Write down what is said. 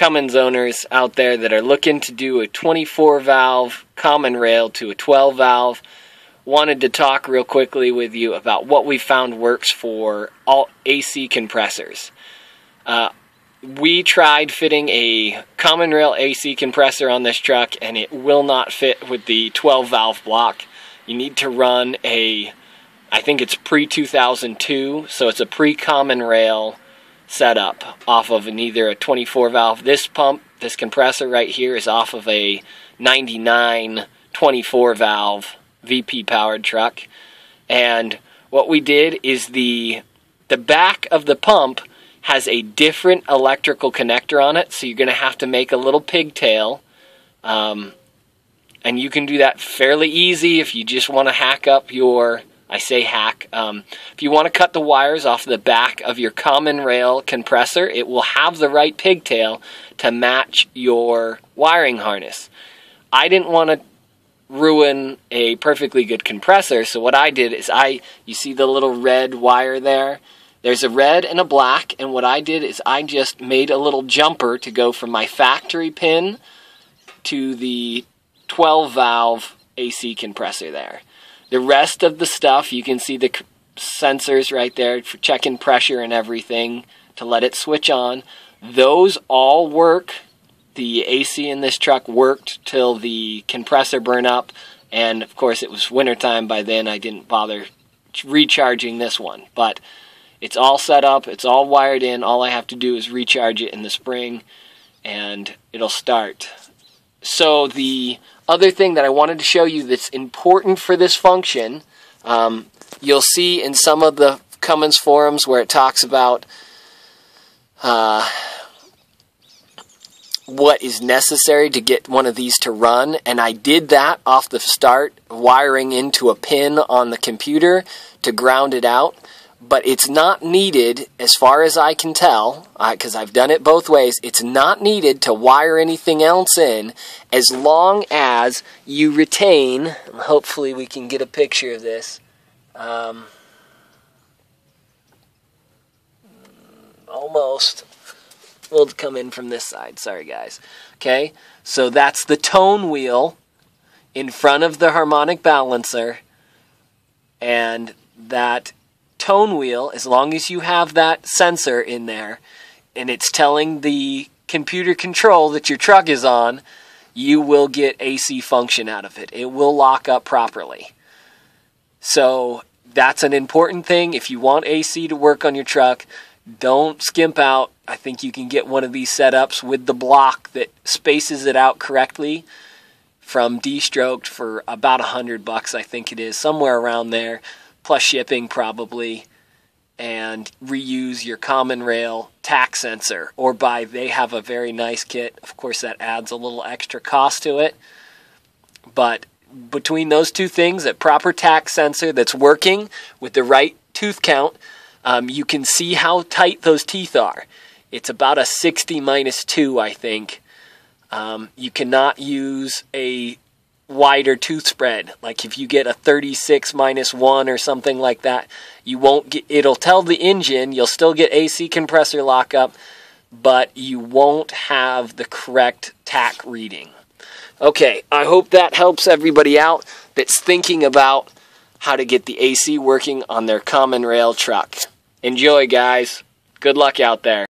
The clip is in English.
Cummins owners out there that are looking to do a 24 valve common rail to a 12 valve. Wanted to talk real quickly with you about what we found works for all AC compressors. Uh, we tried fitting a common rail AC compressor on this truck and it will not fit with the 12 valve block. You need to run a, I think it's pre 2002, so it's a pre common rail setup off of either a 24 valve. This pump, this compressor right here is off of a 99 24 valve VP powered truck. And what we did is the the back of the pump has a different electrical connector on it, so you're going to have to make a little pigtail. Um, and you can do that fairly easy if you just want to hack up your, I say hack, um, if you want to cut the wires off the back of your common rail compressor, it will have the right pigtail to match your wiring harness. I didn't want to ruin a perfectly good compressor, so what I did is I, you see the little red wire there? There's a red and a black, and what I did is I just made a little jumper to go from my factory pin to the 12 valve AC compressor there. The rest of the stuff, you can see the sensors right there for checking pressure and everything to let it switch on. Those all work. The AC in this truck worked till the compressor burned up, and of course it was wintertime by then. I didn't bother recharging this one, but it's all set up, it's all wired in. All I have to do is recharge it in the spring and it'll start. So, the other thing that I wanted to show you that's important for this function, um, you'll see in some of the Cummins forums where it talks about uh, what is necessary to get one of these to run, and I did that off the start, wiring into a pin on the computer to ground it out but it's not needed, as far as I can tell, because I've done it both ways, it's not needed to wire anything else in as long as you retain, hopefully we can get a picture of this. Um, almost. We'll come in from this side. Sorry, guys. Okay, so that's the tone wheel in front of the harmonic balancer, and that tone wheel, as long as you have that sensor in there and it's telling the computer control that your truck is on, you will get AC function out of it. It will lock up properly. So that's an important thing. If you want AC to work on your truck, don't skimp out. I think you can get one of these setups with the block that spaces it out correctly from D-stroked for about a hundred bucks. I think it is somewhere around there plus shipping probably, and reuse your common rail tach sensor or buy they have a very nice kit. Of course that adds a little extra cost to it. But between those two things, a proper tach sensor that's working with the right tooth count, um, you can see how tight those teeth are. It's about a 60 minus 2, I think. Um, you cannot use a wider tooth spread. Like if you get a 36 minus 1 or something like that, you won't get it'll tell the engine, you'll still get AC compressor lockup, but you won't have the correct tach reading. Okay, I hope that helps everybody out that's thinking about how to get the AC working on their common rail truck. Enjoy, guys. Good luck out there.